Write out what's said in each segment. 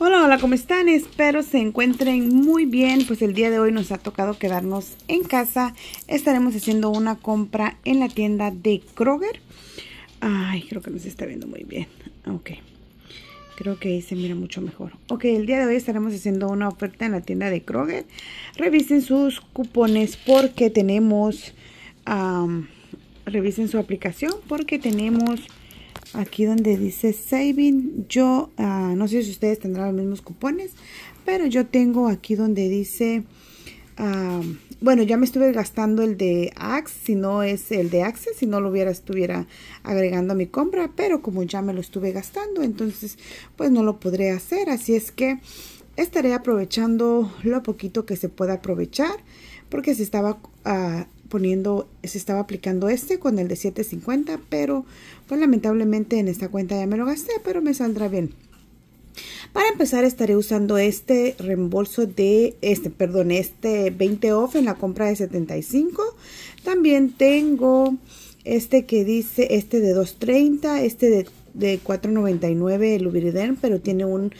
Hola, hola, ¿cómo están? Espero se encuentren muy bien. Pues el día de hoy nos ha tocado quedarnos en casa. Estaremos haciendo una compra en la tienda de Kroger. Ay, creo que no se está viendo muy bien. Ok. Creo que ahí se mira mucho mejor. Ok, el día de hoy estaremos haciendo una oferta en la tienda de Kroger. Revisen sus cupones porque tenemos... revisen su aplicación porque tenemos aquí donde dice saving. Yo ah, no sé si ustedes tendrán los mismos cupones pero yo tengo aquí donde dice ah, bueno ya me estuve gastando el de Axe si no es el de Access si no lo hubiera estuviera agregando a mi compra pero como ya me lo estuve gastando entonces pues no lo podré hacer. Así es que estaré aprovechando lo poquito que se pueda aprovechar porque se estaba uh, poniendo, se estaba aplicando este con el de 7.50, pero pues lamentablemente en esta cuenta ya me lo gasté, pero me saldrá bien. Para empezar estaré usando este reembolso de este, perdón, este 20 off en la compra de 75. También tengo este que dice, este de 2.30, este de, de 4.99 el Ubiriderm, pero tiene un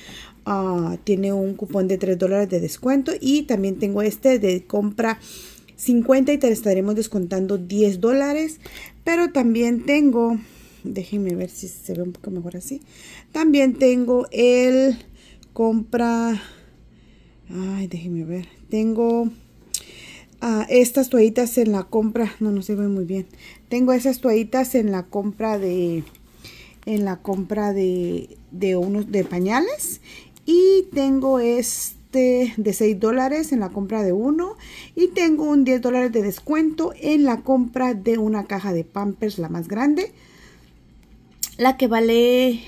uh, tiene un cupón de 3 dólares de descuento y también tengo este de compra 50 y te estaremos descontando 10 dólares. Pero también tengo, déjenme ver si se ve un poco mejor así. También tengo el compra, ay, déjenme ver. Tengo ah, estas toallitas en la compra, no, no se ve muy bien. Tengo esas toallitas en la compra de, en la compra de, de unos de pañales. Y tengo este de 6 dólares en la compra de uno y tengo un 10 dólares de descuento en la compra de una caja de Pampers, la más grande. La que vale,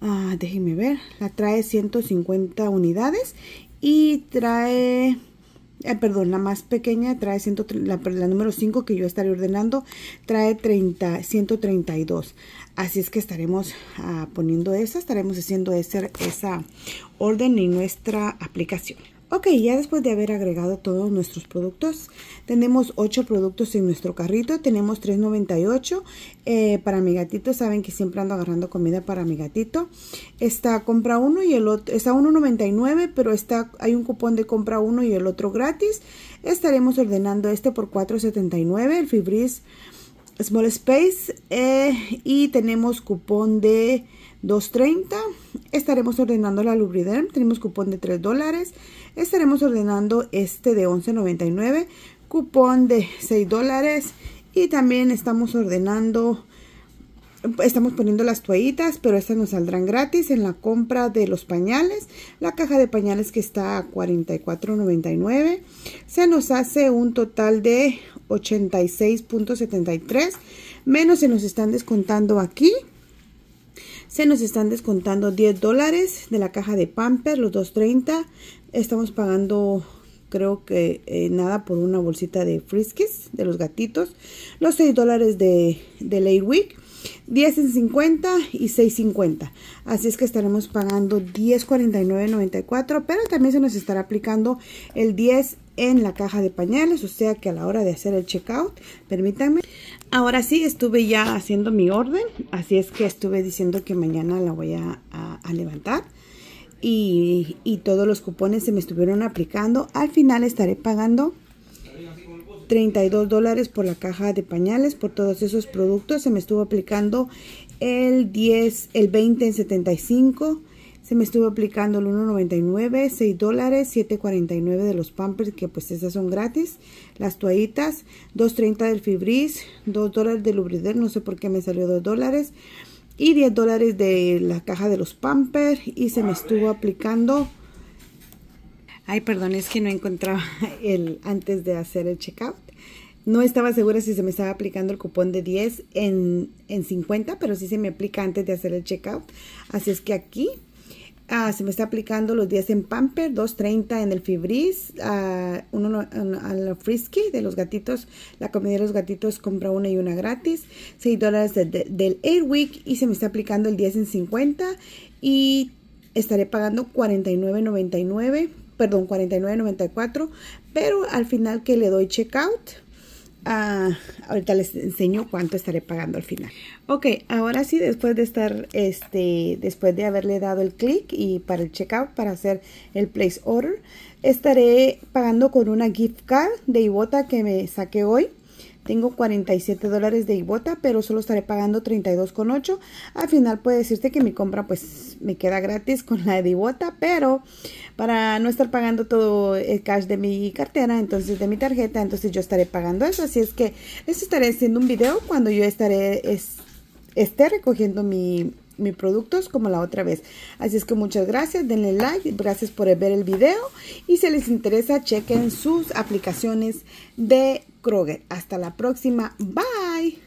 ah, déjenme ver, la trae 150 unidades y trae, eh, perdón, la más pequeña trae 100, la, número 5 que yo estaré ordenando trae 30, 132. Así es que estaremos ah, poniendo esa, estaremos haciendo esa, esa orden en nuestra aplicación. Ok, ya después de haber agregado todos nuestros productos, tenemos 8 productos en nuestro carrito, tenemos 3.98 eh, para mi gatito, saben que siempre ando agarrando comida para mi gatito. Está compra uno y el otro, está 1.99, pero está, hay un cupón de compra uno y el otro gratis. Estaremos ordenando este por 4.79, el Fibris Small Space eh, y tenemos cupón de 2.30. Estaremos ordenando la Lubriderm, tenemos cupón de 3 dólares. Estaremos ordenando este de 11.99, cupón de 6 dólares y también estamos ordenando estamos poniendo las toallitas, pero estas nos saldrán gratis en la compra de los pañales. La caja de pañales que está a $44.99. Se nos hace un total de 86.73. Menos se nos están descontando aquí. Se nos están descontando 10 dólares de la caja de Pamper, los 2.30. Estamos pagando creo que eh, nada por una bolsita de Friskies de los gatitos. Los 6 dólares de, de Week 10 en 50 y 6.50. Así es que estaremos pagando 10.49.94, pero también se nos estará aplicando el 10 en la caja de pañales, o sea que a la hora de hacer el checkout, permítanme. Ahora sí, estuve ya haciendo mi orden, así es que estuve diciendo que mañana la voy a, levantar. Y, y todos los cupones se me estuvieron aplicando. Al final estaré pagando 32 dólares por la caja de pañales, por todos esos productos. Se me estuvo aplicando el 10, el 20 en 75. Se me estuvo aplicando el 1.99, 6 dólares, 7.49 de los Pampers, que pues esas son gratis. Las toallitas, 2.30 del Fibris, 2 dólares del Lubrider, no sé por qué me salió 2 dólares. Y 10 dólares de la caja de los Pampers. Y se me estuvo aplicando Ay, perdón, es que no encontraba el antes de hacer el checkout. No estaba segura si se me estaba aplicando el cupón de 10 en, en 50, pero sí se me aplica antes de hacer el checkout. Así es que aquí ah, se me está aplicando los 10 en Pamper, 2.30 en el Fibris, uh, uno al Frisky de los gatitos, la comida de los gatitos compra una y una gratis, 6 dólares del Air Week y se me está aplicando el 10 en 50 y estaré pagando 49.99 perdón, 49.94, pero al final que le doy checkout, Ah, ahorita les enseño cuánto estaré pagando al final. Ok, ahora sí, después de estar, este, después de haberle dado el clic y para el checkout, para hacer el place order, estaré pagando con una gift card de Ibota que me saqué hoy. Tengo 47 dólares de Ibota, pero solo estaré pagando 32,8. Al final puede decirte que mi compra pues me queda gratis con la de Ibota, pero para no estar pagando todo el cash de mi cartera, entonces de mi tarjeta, entonces yo estaré pagando eso. Así es que les estaré haciendo un video cuando yo estaré esté recogiendo mi, mis productos como la otra vez. Así es que muchas gracias, denle like, gracias por ver el video y si les interesa chequen sus aplicaciones de Kroger. Hasta la próxima, bye.